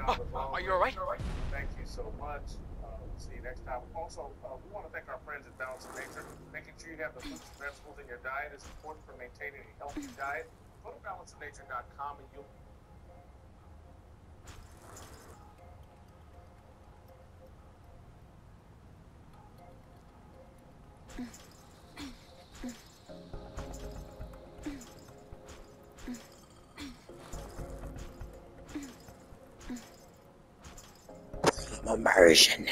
Are you alright? Thank you so much. Uh, we'll see you next time. Also, uh, we want to thank our friends at Balance of Nature. Making sure you have the fruits and vegetables in your diet is important for maintaining a healthy diet. Go to balanceofnature.com and you'll immersion.